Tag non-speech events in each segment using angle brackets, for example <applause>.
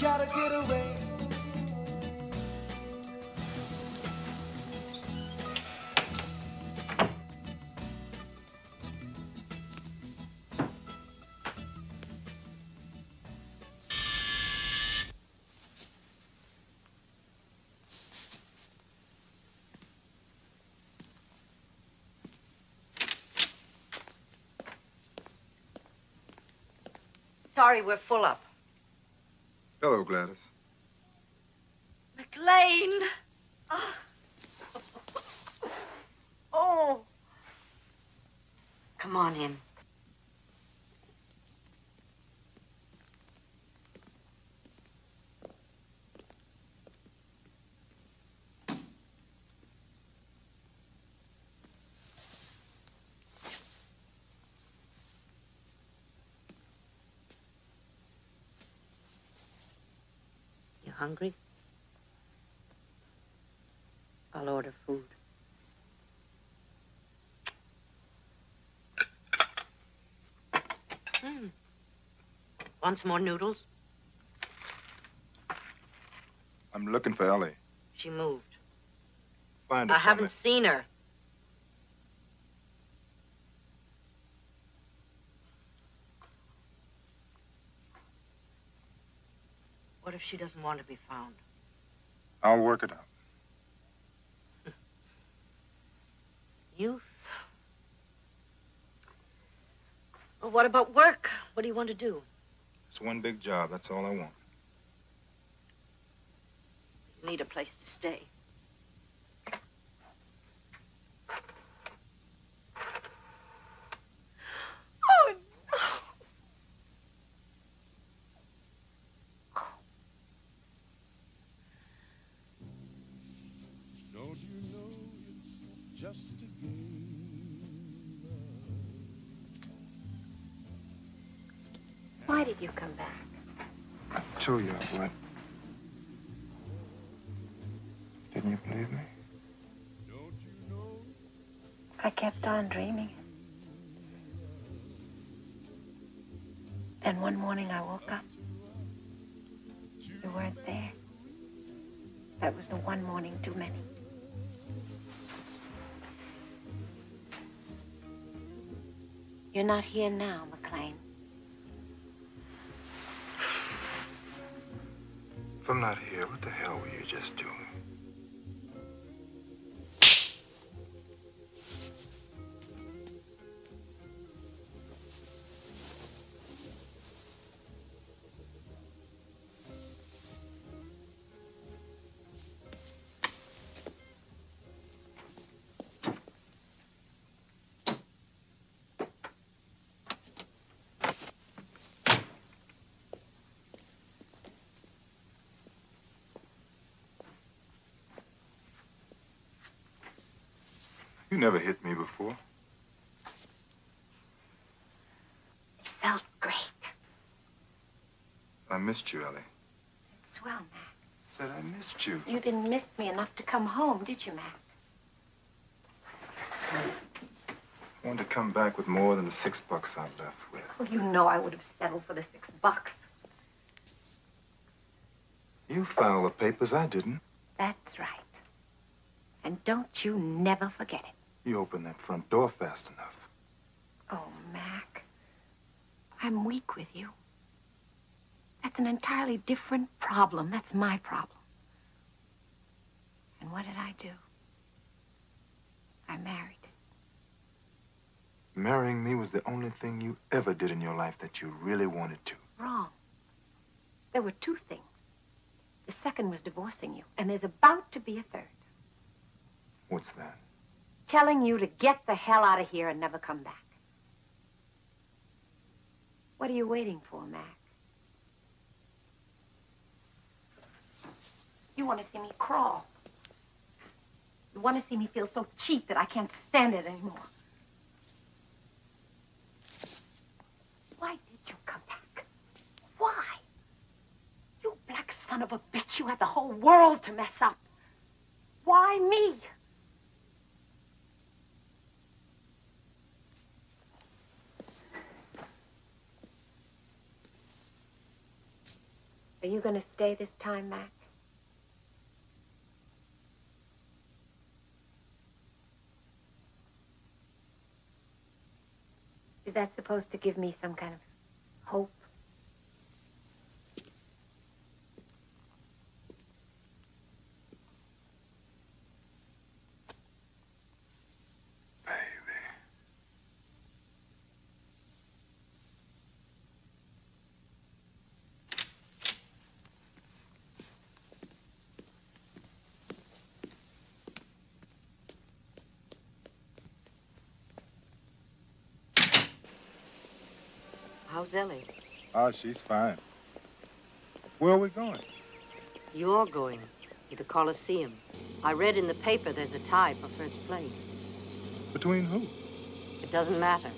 gotta get away. Sorry, we're full up. Hello, Gladys. McClain! Oh. <laughs> oh. Come on in. Hungry? I'll order food. Hmm. Want some more noodles? I'm looking for Ellie. She moved. Find her. I haven't me. seen her. What if she doesn't want to be found? I'll work it out. <laughs> Youth? Well, what about work? What do you want to do? It's one big job. That's all I want. You need a place to stay. Oh, no. Don't you know it's just a game? Why did you come back? I told you I would. Didn't you believe me? I kept on dreaming. And one morning I woke up. You weren't there. That was the one morning too many. You're not here now, McClain. If I'm not here, what the hell were you just doing? You never hit me before. It felt great. I missed you, Ellie. It's well, Mac. Said I missed you. You didn't miss me enough to come home, did you, Mac? I wanted to come back with more than the six bucks I left with. Well, you know I would have settled for the six bucks. You filed the papers, I didn't. That's right. And don't you never forget it. You opened that front door fast enough. Oh, Mac. I'm weak with you. That's an entirely different problem. That's my problem. And what did I do? I married. Marrying me was the only thing you ever did in your life that you really wanted to. Wrong. There were two things. The second was divorcing you, and there's about to be a third. What's that? Telling you to get the hell out of here and never come back. What are you waiting for, Mac? You want to see me crawl. You want to see me feel so cheap that I can't stand it anymore. Why did you come back? Why? You black son of a bitch, you had the whole world to mess up. Why me? Are you going to stay this time, Mac? Is that supposed to give me some kind of How's Ellie? Oh, she's fine. Where are we going? You're going to the Coliseum. I read in the paper there's a tie for first place. Between who? It doesn't matter.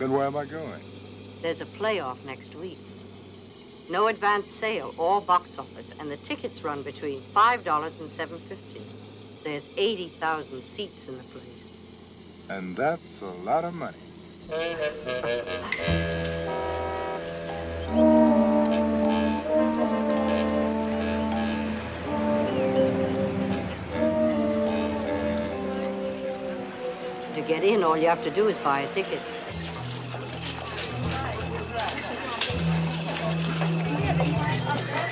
Then where am I going? There's a playoff next week. No advance sale or box office, and the tickets run between $5 and $7.50. There's 80,000 seats in the place. And that's a lot of money. <laughs> get in, all you have to do is buy a ticket.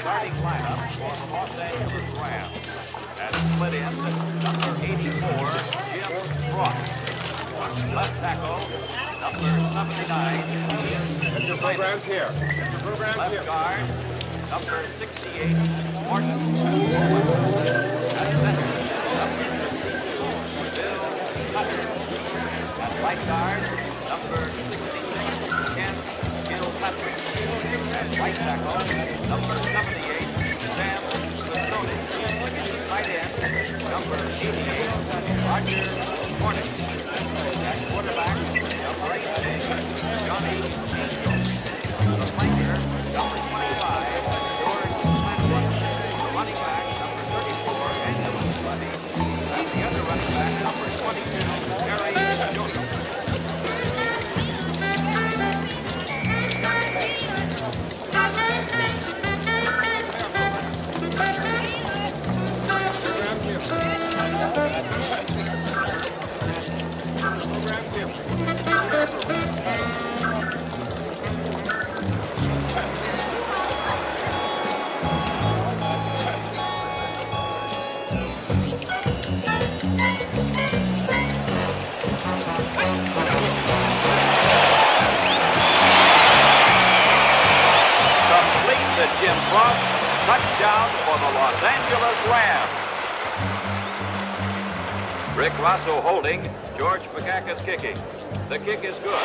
starting lineup for the Los Angeles Rams. As split in, number 84, Jim Brock. Left tackle, number 79, Ian Your program's here. Your program's Left guard, number 68, Martin. At right guard, number 66, Ken Gilpatrick. At right tackle, number 78, Sam Sassoni. Tight end, number 88, Roger Hornick. The touchdown for the Los Angeles Rams. Rick Rosso holding, George Pagakis kicking. The kick is good.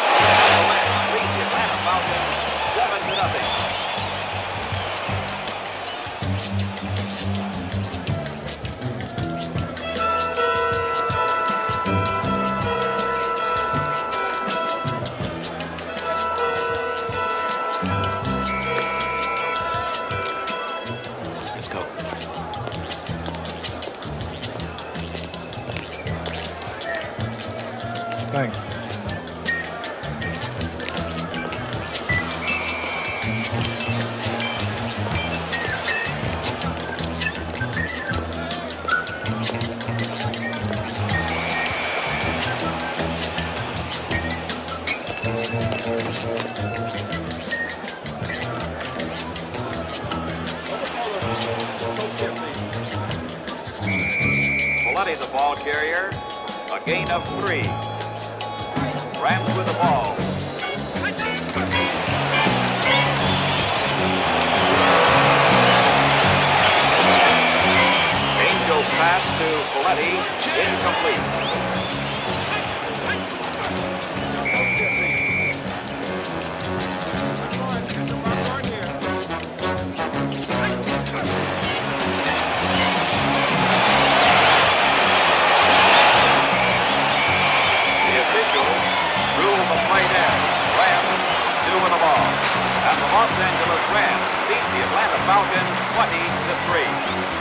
Thanks. Folletti the ball carrier. A gain of three. Rams with the ball. Angel pass to Folletti. Incomplete. Los Angeles Rams beat the Atlanta Falcons 20 to 3.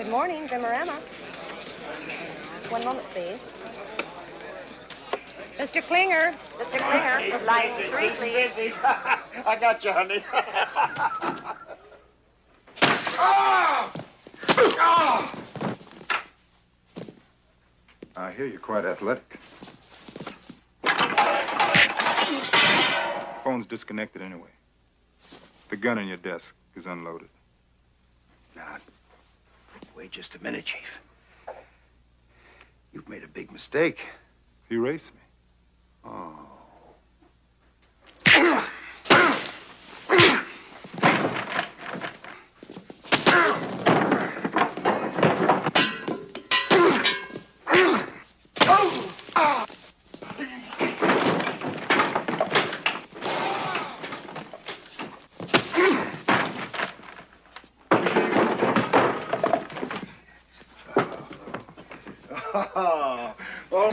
Good morning, Zimmerama. One moment, please. Mr. Clinger. Mr. Clinger, line three, please. <laughs> I got you, honey. <laughs> Ah! Ah! I hear you're quite athletic. Phone's disconnected anyway. The gun in your desk is unloaded. Now, wait just a minute, Chief. You've made a big mistake. Erase me. Oh. <laughs> Oh.